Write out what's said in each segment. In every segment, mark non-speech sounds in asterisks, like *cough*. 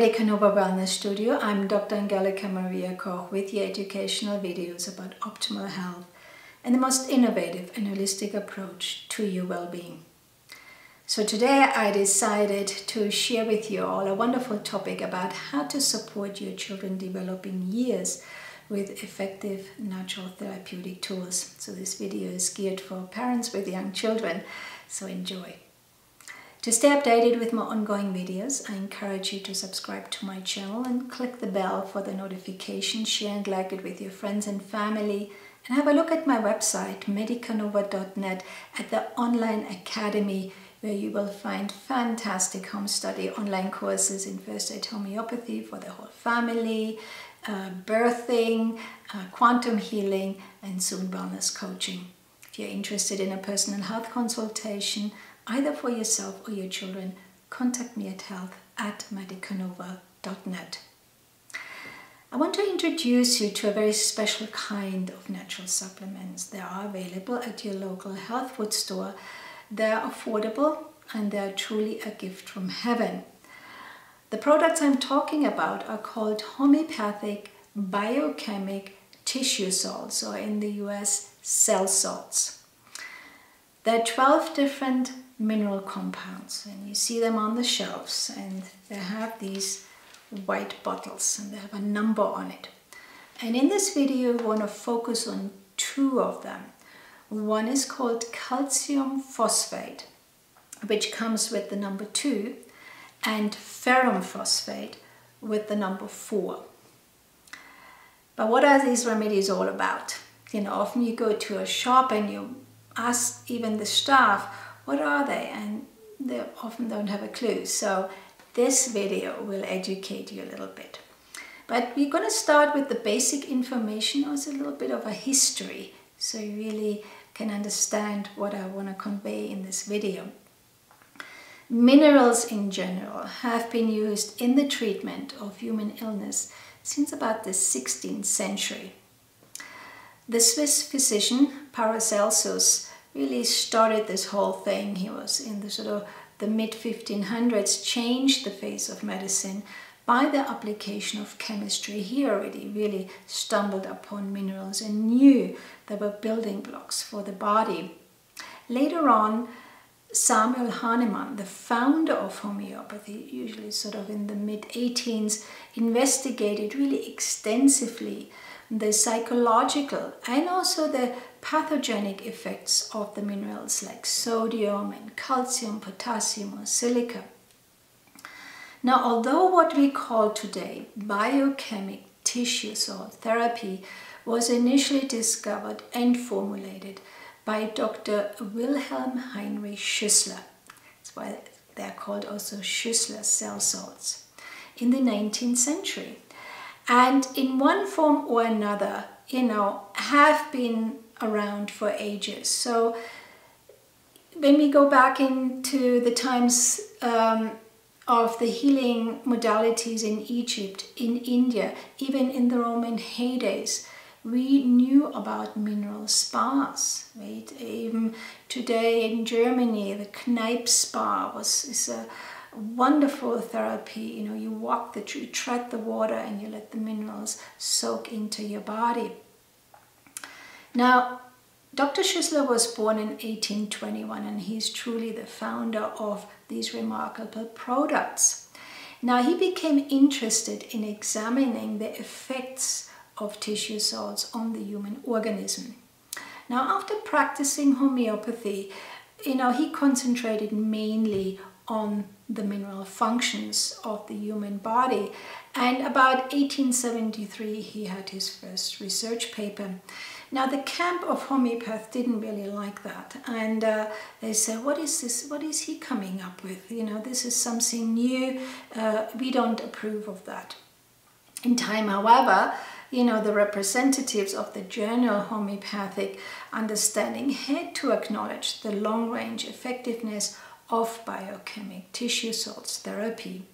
To Medica Nova Wellness Studio. I'm Dr. Angelika Maria Koch with the educational videos about optimal health and the most innovative and holistic approach to your well-being. So today I decided to share with you all a wonderful topic about how to support your children developing years with effective natural therapeutic tools. So this video is geared for parents with young children, so enjoy. To stay updated with my ongoing videos, I encourage you to subscribe to my channel and click the bell for the notification, share and like it with your friends and family, and have a look at my website, medicanova.net, at the online academy where you will find fantastic home study online courses in first aid homeopathy for the whole family, uh, birthing, uh, quantum healing, and soon wellness coaching. If you're interested in a personal health consultation, either for yourself or your children, contact me at health at medicanova.net. I want to introduce you to a very special kind of natural supplements. They are available at your local health food store. They're affordable and they're truly a gift from heaven. The products I'm talking about are called homeopathic biochemic tissue salts, or in the US, cell salts. There are 12 different mineral compounds and you see them on the shelves and they have these white bottles and they have a number on it. And in this video I want to focus on two of them. One is called calcium phosphate which comes with the number two and ferrum phosphate with the number four. But what are these remedies all about? You know, often you go to a shop and you ask even the staff, what are they? And they often don't have a clue. So this video will educate you a little bit. But we're going to start with the basic information, also a little bit of a history, so you really can understand what I want to convey in this video. Minerals in general have been used in the treatment of human illness since about the 16th century. The Swiss physician Paracelsus really started this whole thing. He was in the sort of the mid 1500s, changed the face of medicine by the application of chemistry. He already really stumbled upon minerals and knew they were building blocks for the body. Later on, Samuel Hahnemann, the founder of homeopathy, usually sort of in the mid 18s, investigated really extensively the psychological and also the pathogenic effects of the minerals like sodium and calcium, potassium or silica. Now, although what we call today biochemic tissue salt therapy was initially discovered and formulated by Dr. Wilhelm Heinrich Schüssler, that's why they're called also Schüssler cell salts, in the 19th century and in one form or another, you know, have been around for ages. So when we go back into the times um, of the healing modalities in Egypt, in India, even in the Roman heydays, we knew about mineral spas, right? Even today in Germany, the Kneipp spa was is a wonderful therapy. You know, you walk the, you tread the water and you let the minerals soak into your body. Now, Dr. Schüssler was born in 1821 and he's truly the founder of these remarkable products. Now, he became interested in examining the effects of tissue salts on the human organism. Now, after practicing homeopathy, you know, he concentrated mainly on the mineral functions of the human body. And about 1873, he had his first research paper. Now, the camp of homeopath didn't really like that. And uh, they said, what is this? What is he coming up with? You know, this is something new. Uh, we don't approve of that. In time, however, you know, the representatives of the journal Homeopathic Understanding had to acknowledge the long-range effectiveness of biochemic tissue salts therapy.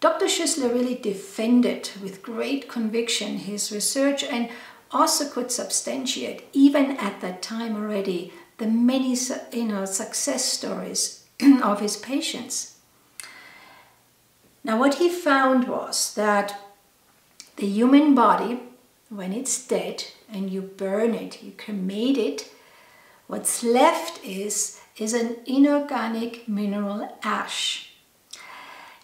Dr. Schüssler really defended with great conviction his research and also could substantiate, even at that time already, the many you know, success stories *clears throat* of his patients. Now what he found was that the human body, when it's dead and you burn it, you cremate it, what's left is, is an inorganic mineral ash.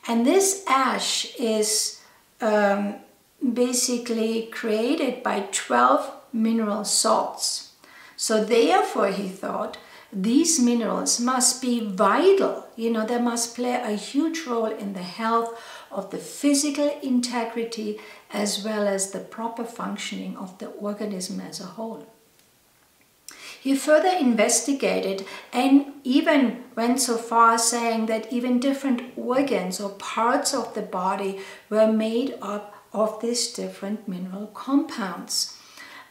And this ash is um, basically created by 12 mineral salts. So therefore, he thought, these minerals must be vital. You know, they must play a huge role in the health of the physical integrity as well as the proper functioning of the organism as a whole. He further investigated and even went so far saying that even different organs or parts of the body were made up of these different mineral compounds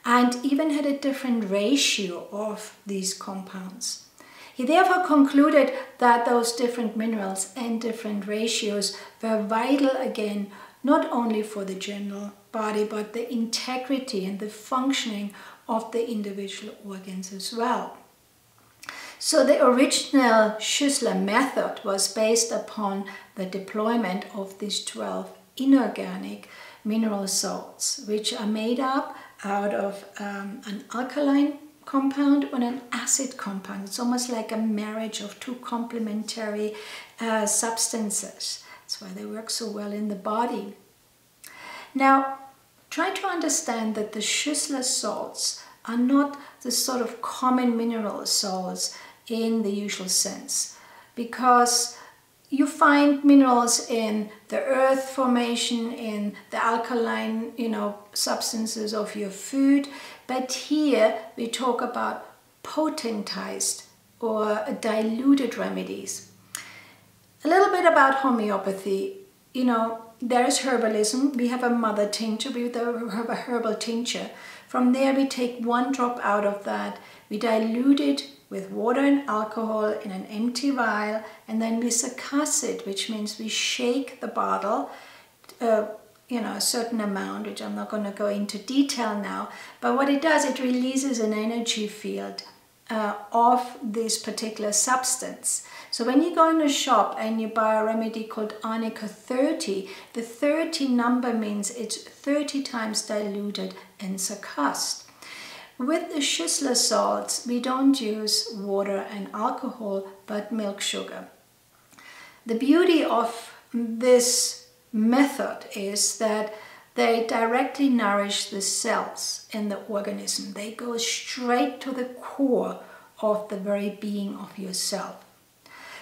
and even had a different ratio of these compounds. He therefore concluded that those different minerals and different ratios were vital again, not only for the general body, but the integrity and the functioning of the individual organs as well. So the original Schussler method was based upon the deployment of these 12 inorganic mineral salts, which are made up out of um, an alkaline compound and an acid compound. It's almost like a marriage of two complementary uh, substances. That's why they work so well in the body. Now, try to understand that the Schussler salts are not the sort of common mineral salts in the usual sense because you find minerals in the earth formation, in the alkaline, you know, substances of your food. But here we talk about potentized or diluted remedies. A little bit about homeopathy. You know, there is herbalism. We have a mother tincture, we have a herbal tincture. From there we take one drop out of that, we dilute it with water and alcohol in an empty vial and then we succuss it, which means we shake the bottle, uh, you know, a certain amount, which I'm not going to go into detail now. But what it does, it releases an energy field uh, of this particular substance. So when you go in a shop and you buy a remedy called Arnica 30, the 30 number means it's 30 times diluted and succussed. With the Schussler salts, we don't use water and alcohol, but milk sugar. The beauty of this method is that they directly nourish the cells in the organism. They go straight to the core of the very being of yourself.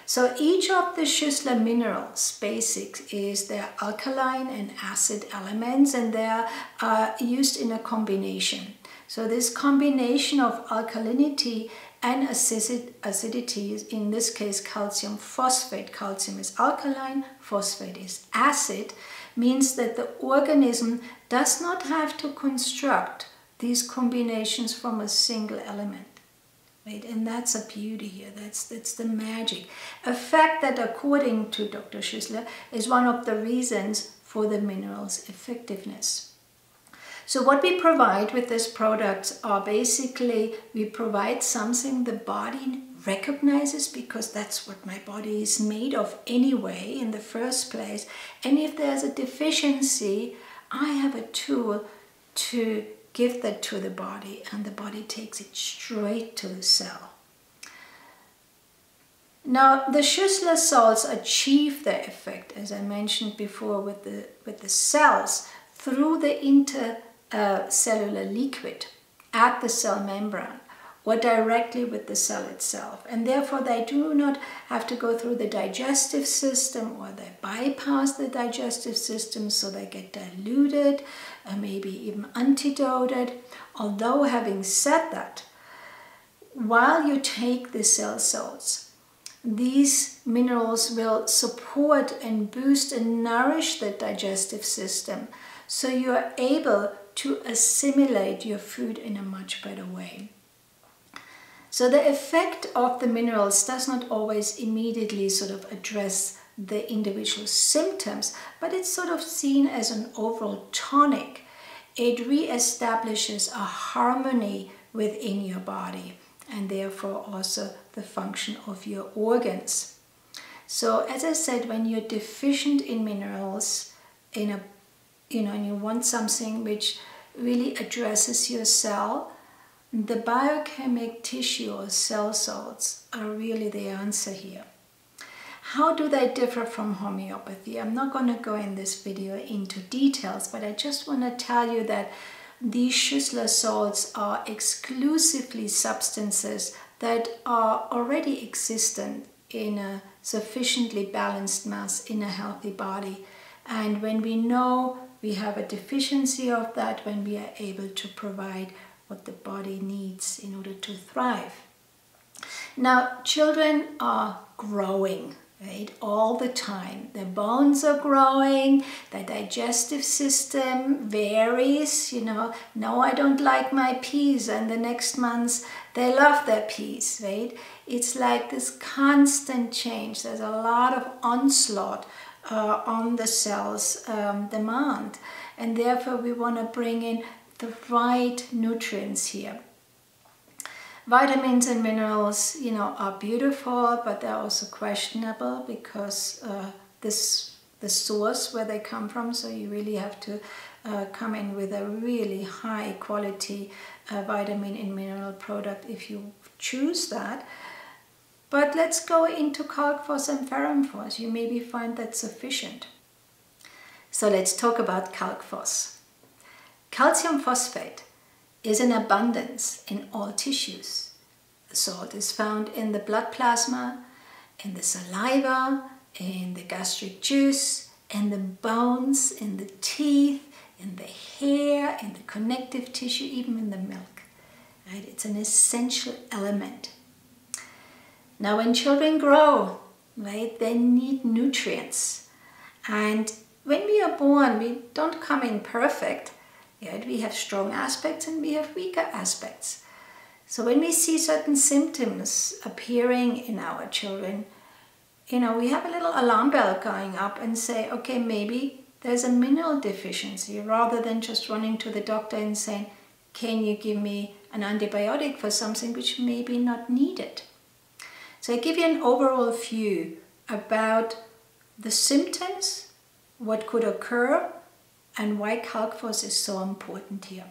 So each of the Schussler minerals basics is their alkaline and acid elements and they are uh, used in a combination. So this combination of alkalinity and acid acidity in this case calcium phosphate. Calcium is alkaline, phosphate is acid, means that the organism does not have to construct these combinations from a single element. Right? And that's a beauty here, that's, that's the magic. A fact that according to Dr. Schussler is one of the reasons for the mineral's effectiveness. So what we provide with these products are basically, we provide something the body recognizes because that's what my body is made of anyway in the first place. And if there's a deficiency, I have a tool to give that to the body and the body takes it straight to the cell. Now, the Schussler salts achieve their effect, as I mentioned before, with the, with the cells through the inter uh, cellular liquid at the cell membrane or directly with the cell itself. And therefore they do not have to go through the digestive system or they bypass the digestive system so they get diluted, or maybe even antidoted. Although having said that, while you take the cell salts, these minerals will support and boost and nourish the digestive system so you are able to assimilate your food in a much better way. So the effect of the minerals does not always immediately sort of address the individual symptoms, but it's sort of seen as an overall tonic. It re-establishes a harmony within your body and therefore also the function of your organs. So as I said, when you're deficient in minerals, in a, you know, and you want something which really addresses your cell, the biochemic tissue or cell salts are really the answer here. How do they differ from homeopathy? I'm not going to go in this video into details, but I just want to tell you that these Schüssler salts are exclusively substances that are already existent in a sufficiently balanced mass in a healthy body. And when we know we have a deficiency of that, when we are able to provide what the body needs in order to thrive. Now, children are growing right? All the time. Their bones are growing, their digestive system varies, you know. No, I don't like my peas, and the next month they love their peas, right? It's like this constant change. There's a lot of onslaught uh, on the cell's um, demand, and therefore we want to bring in the right nutrients here vitamins and minerals, you know, are beautiful, but they're also questionable because uh, this the source where they come from. So you really have to uh, come in with a really high quality uh, vitamin and mineral product if you choose that. But let's go into calc-phos and ferrum-phos. You maybe find that sufficient. So let's talk about calc-phos. Calcium phosphate is in abundance in all tissues. The salt is found in the blood plasma, in the saliva, in the gastric juice, in the bones, in the teeth, in the hair, in the connective tissue, even in the milk. Right? It's an essential element. Now, when children grow, right, they need nutrients. And when we are born, we don't come in perfect, Yet we have strong aspects and we have weaker aspects. So when we see certain symptoms appearing in our children, you know, we have a little alarm bell going up and say, okay, maybe there's a mineral deficiency rather than just running to the doctor and saying, can you give me an antibiotic for something which may be not needed? So I give you an overall view about the symptoms, what could occur, and why calc-phos is so important here.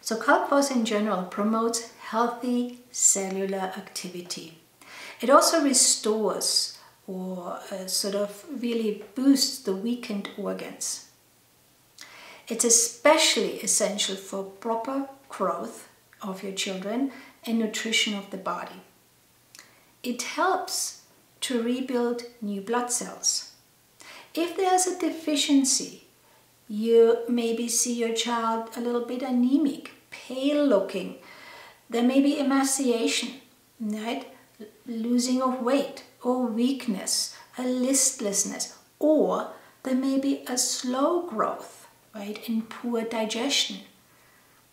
So calc-phos in general promotes healthy cellular activity. It also restores or uh, sort of really boosts the weakened organs. It's especially essential for proper growth of your children and nutrition of the body. It helps to rebuild new blood cells. If there's a deficiency you maybe see your child a little bit anemic, pale looking. There may be emaciation, right? Losing of weight or weakness, a listlessness, or there may be a slow growth, right, in poor digestion.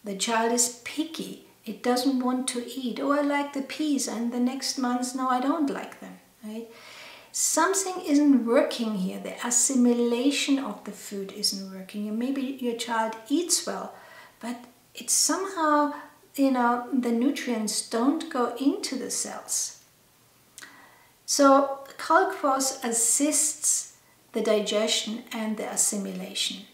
The child is picky, it doesn't want to eat. Oh, I like the peas, and the next month, no, I don't like them, right? something isn't working here. The assimilation of the food isn't working. And maybe your child eats well, but it's somehow, you know, the nutrients don't go into the cells. So calc-phos assists the digestion and the assimilation.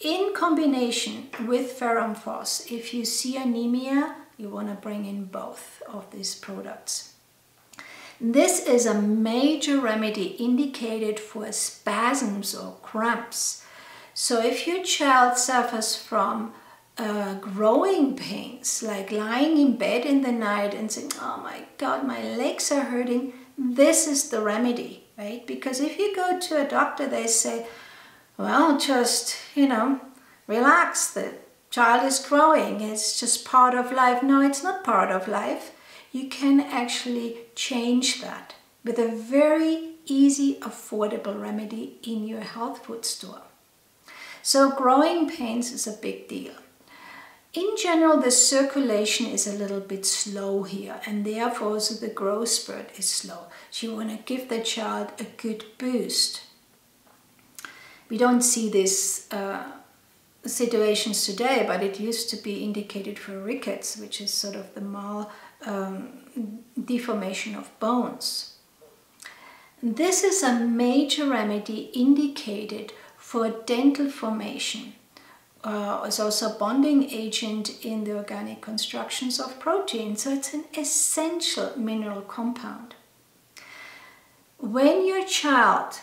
In combination with ferrum-phos, if you see anemia, you want to bring in both of these products. This is a major remedy indicated for spasms or cramps. So if your child suffers from uh, growing pains, like lying in bed in the night and saying, oh my God, my legs are hurting, this is the remedy, right? Because if you go to a doctor, they say, well, just, you know, relax, the child is growing, it's just part of life. No, it's not part of life you can actually change that with a very easy, affordable remedy in your health food store. So growing pains is a big deal. In general, the circulation is a little bit slow here and therefore also the growth spurt is slow. So you want to give the child a good boost. We don't see these uh, situations today, but it used to be indicated for rickets, which is sort of the mal um, deformation of bones. This is a major remedy indicated for dental formation. Uh, it's also a bonding agent in the organic constructions of protein, so it's an essential mineral compound. When your child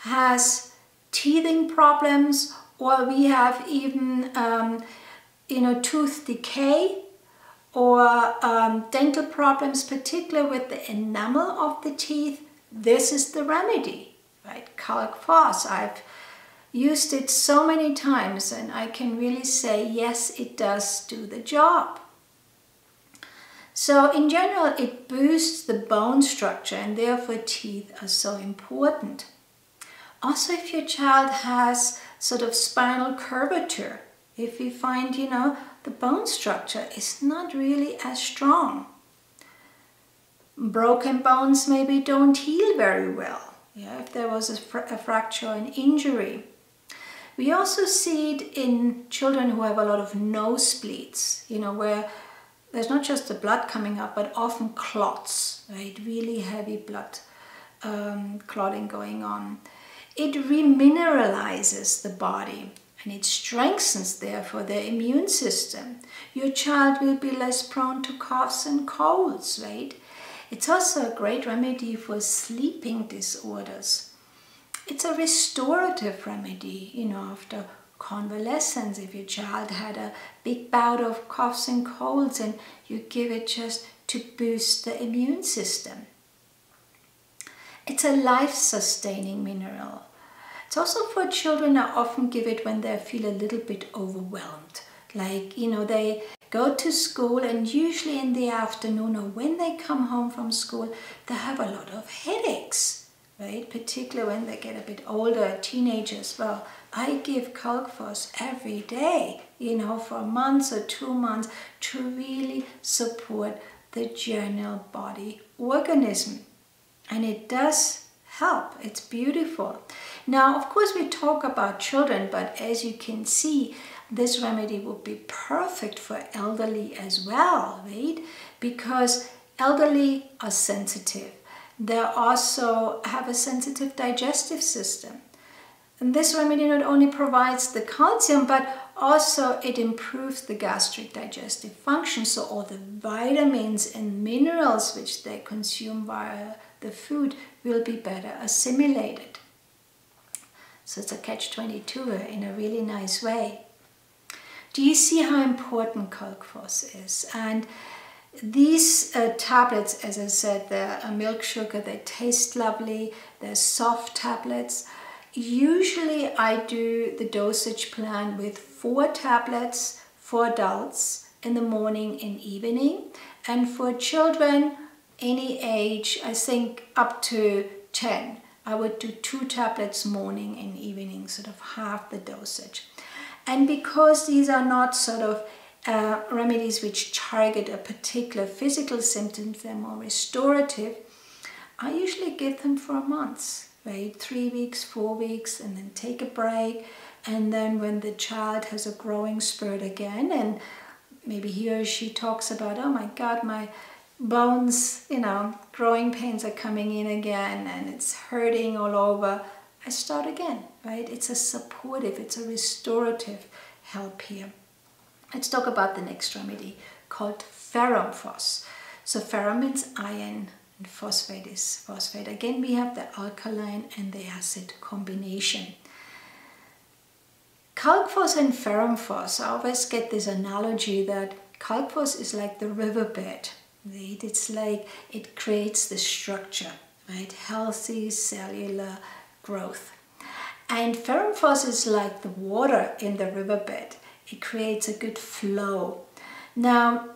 has teething problems or we have even um, you know tooth decay or um, dental problems particularly with the enamel of the teeth this is the remedy right? Calc-Phos i've used it so many times and i can really say yes it does do the job. So in general it boosts the bone structure and therefore teeth are so important also, if your child has sort of spinal curvature, if you find, you know, the bone structure is not really as strong. Broken bones maybe don't heal very well, yeah, if there was a, fr a fracture or an injury. We also see it in children who have a lot of nosebleeds, you know, where there's not just the blood coming up, but often clots, right? Really heavy blood um, clotting going on it remineralizes the body and it strengthens therefore the immune system. Your child will be less prone to coughs and colds, right? It's also a great remedy for sleeping disorders. It's a restorative remedy, you know, after convalescence. If your child had a big bout of coughs and colds and you give it just to boost the immune system. It's a life-sustaining mineral. It's also for children, I often give it when they feel a little bit overwhelmed. Like, you know, they go to school and usually in the afternoon or when they come home from school, they have a lot of headaches, right? Particularly when they get a bit older, teenagers. Well, I give Calc-Phos every day, you know, for months or two months to really support the general body organism. And it does help. It's beautiful. Now, of course, we talk about children, but as you can see, this remedy would be perfect for elderly as well, right? Because elderly are sensitive. They also have a sensitive digestive system. And this remedy not only provides the calcium, but also it improves the gastric digestive function. So all the vitamins and minerals which they consume via the food will be better assimilated. So it's a catch-22 in a really nice way. Do you see how important Calc-Phos is? And these uh, tablets, as I said, they're a milk sugar, they taste lovely, they're soft tablets. Usually I do the dosage plan with four tablets for adults in the morning and evening. And for children, any age, I think up to 10, I would do two tablets morning and evening, sort of half the dosage. And because these are not sort of uh, remedies which target a particular physical symptom, they're more restorative, I usually give them for months, right? Three weeks, four weeks, and then take a break. And then when the child has a growing spurt again, and maybe he or she talks about, oh my God, my bones, you know, growing pains are coming in again and it's hurting all over, I start again, right? It's a supportive, it's a restorative help here. Let's talk about the next remedy called ferrum-phos. So ferrum means iron and phosphate is phosphate. Again, we have the alkaline and the acid combination. Calc-Phos and ferrum-phos, I always get this analogy that Calc-Phos is like the riverbed right? It's like it creates the structure, right? Healthy cellular growth. And ferrum-phos is like the water in the riverbed. It creates a good flow. Now,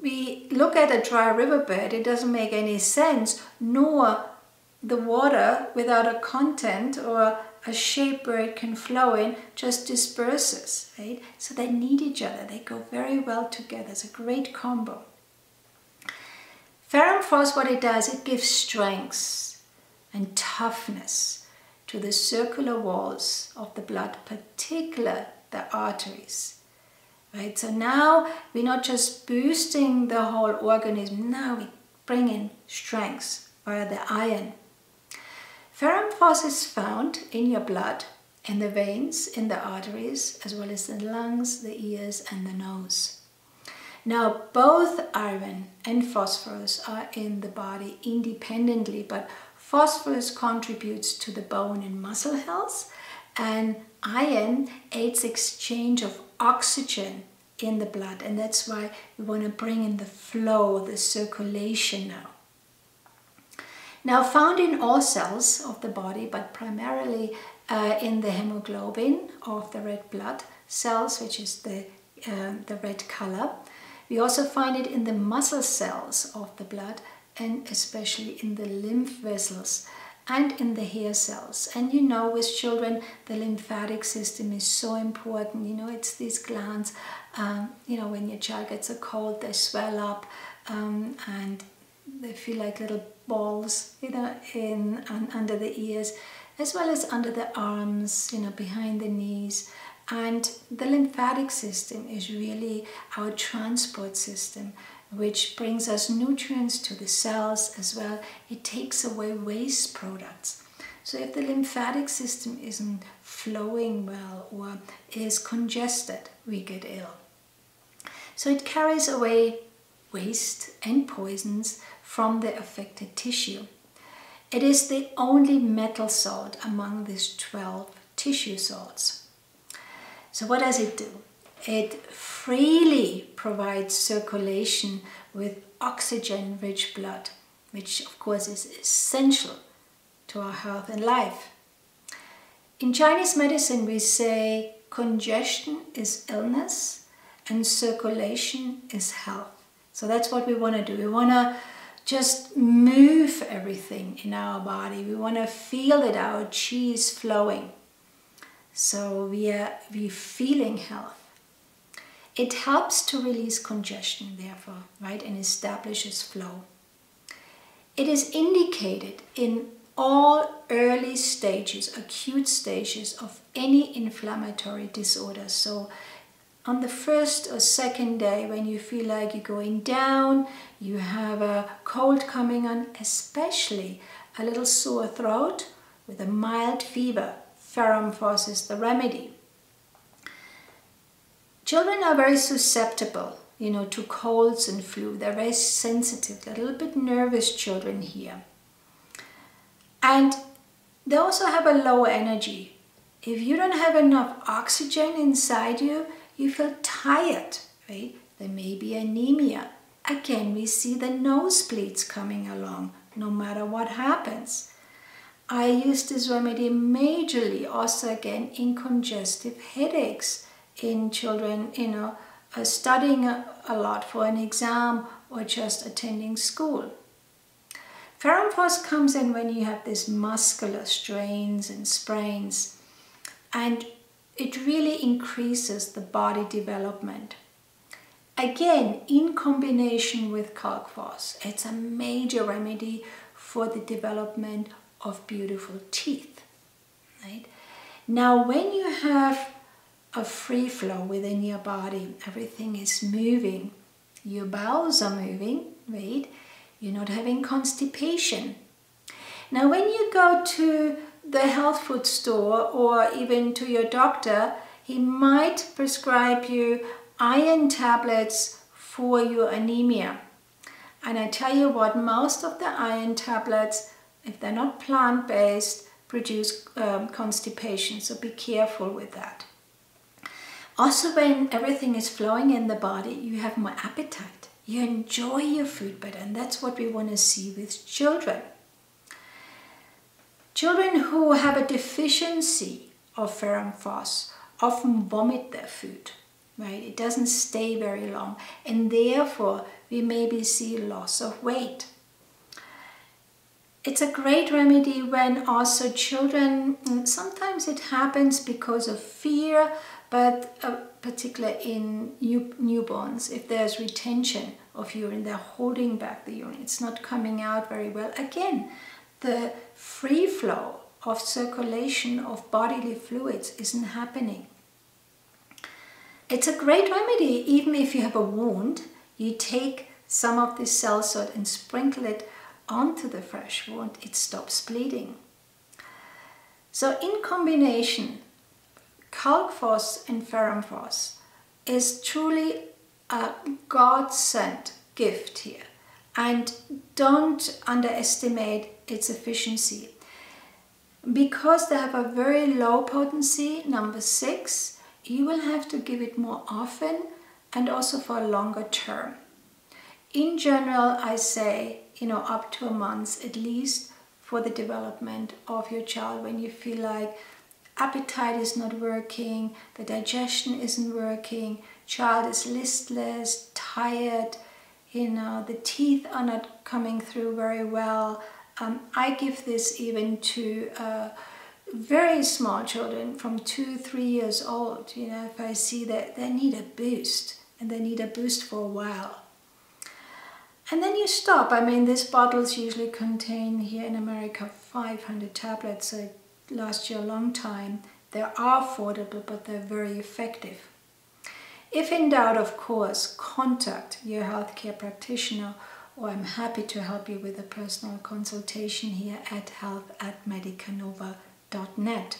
we look at a dry riverbed, it doesn't make any sense, nor the water without a content or a shape where it can flow in just disperses, right? So they need each other. They go very well together. It's a great combo. Ferrum-phos, what it does, it gives strength and toughness to the circular walls of the blood, particularly the arteries. Right, so now we're not just boosting the whole organism, now we bring in strength via the iron Ferrum phos is found in your blood, in the veins, in the arteries, as well as the lungs, the ears, and the nose. Now, both iron and phosphorus are in the body independently, but phosphorus contributes to the bone and muscle health, and iron aids exchange of oxygen in the blood, and that's why we want to bring in the flow, the circulation now. Now, found in all cells of the body, but primarily uh, in the hemoglobin of the red blood cells, which is the, uh, the red color, we also find it in the muscle cells of the blood and especially in the lymph vessels and in the hair cells. And you know, with children, the lymphatic system is so important. You know, it's these glands, um, you know, when your child gets a cold, they swell up um, and they feel like little balls, you know, in under the ears, as well as under the arms, you know, behind the knees. And the lymphatic system is really our transport system, which brings us nutrients to the cells as well. It takes away waste products. So if the lymphatic system isn't flowing well or is congested, we get ill. So it carries away waste and poisons from the affected tissue. It is the only metal salt among these 12 tissue salts. So what does it do? It freely provides circulation with oxygen-rich blood, which of course is essential to our health and life. In Chinese medicine we say congestion is illness and circulation is health. So that's what we want to do. We want to just move everything in our body. We want to feel that our chi is flowing. So we are we feeling health. It helps to release congestion, therefore, right, and establishes flow. It is indicated in all early stages, acute stages of any inflammatory disorder. So on the first or second day when you feel like you're going down, you have a cold coming on, especially a little sore throat with a mild fever, ferrum phos is the remedy. Children are very susceptible, you know, to colds and flu. They're very sensitive, they're a little bit nervous children here. And they also have a low energy. If you don't have enough oxygen inside you, you feel tired, right? There may be anemia. Again, we see the nosebleeds coming along, no matter what happens. I use this remedy majorly also again in congestive headaches in children, you know, uh, studying a, lot for an exam or just attending school. Ferrum comes in when you have these muscular strains and sprains and it really increases the body development. Again, in combination with calc it's a major remedy for the development of beautiful teeth. Right? Now, when you have a free flow within your body, everything is moving, your bowels are moving, right? You're not having constipation. Now, when you go to the health food store or even to your doctor, he might prescribe you iron tablets for your anemia. And I tell you what, most of the iron tablets if they're not plant-based, produce um, constipation, so be careful with that. Also, when everything is flowing in the body, you have more appetite. You enjoy your food better, and that's what we want to see with children. Children who have a deficiency of ferrum often vomit their food, right? It doesn't stay very long, and therefore we maybe see loss of weight. It's a great remedy when also children, sometimes it happens because of fear, but uh, particularly in new, newborns, if there's retention of urine, they're holding back the urine, it's not coming out very well. Again, the free flow of circulation of bodily fluids isn't happening. It's a great remedy, even if you have a wound, you take some of this cell salt and sprinkle it onto the fresh wound, it stops bleeding. So in combination, Calc-Phos and Ferrum-Phos is truly a God-sent gift here. And don't underestimate its efficiency. Because they have a very low potency, number six, you will have to give it more often and also for a longer term. In general, I say, you know, up to a month at least for the development of your child when you feel like appetite is not working, the digestion isn't working, child is listless, tired, you know, the teeth are not coming through very well. Um, I give this even to uh, very small children from two, three years old. You know, if I see that they need a boost and they need a boost for a while. And then you stop. I mean, these bottles usually contain here in America 500 tablets, so it lasts you a long time. They are affordable, but they're very effective. If in doubt, of course, contact your healthcare practitioner or I'm happy to help you with a personal consultation here at health at medicanova.net.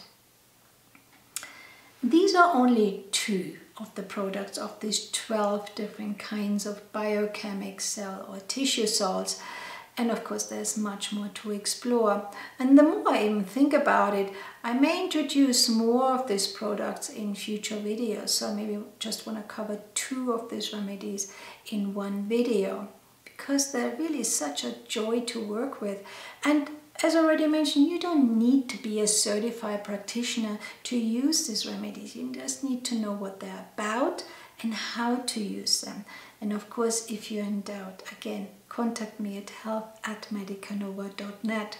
These are only two of the products of these 12 different kinds of biochemic cell or tissue salts and of course, there's much more to explore. And the more I even think about it, I may introduce more of these products in future videos. So maybe just want to cover two of these remedies in one video because they're really such a joy to work with. And as already mentioned, you don't need to be a certified practitioner to use these remedies. You just need to know what they're about and how to use them. And of course, if you're in doubt, again, contact me at help at medicanova.net.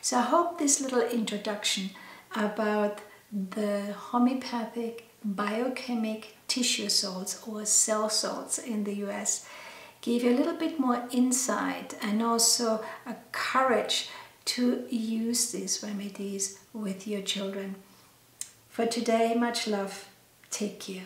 So I hope this little introduction about the homeopathic biochemic tissue salts or cell salts in the US gave you a little bit more insight and also a courage to use these remedies with your children. For today, much love. Take care.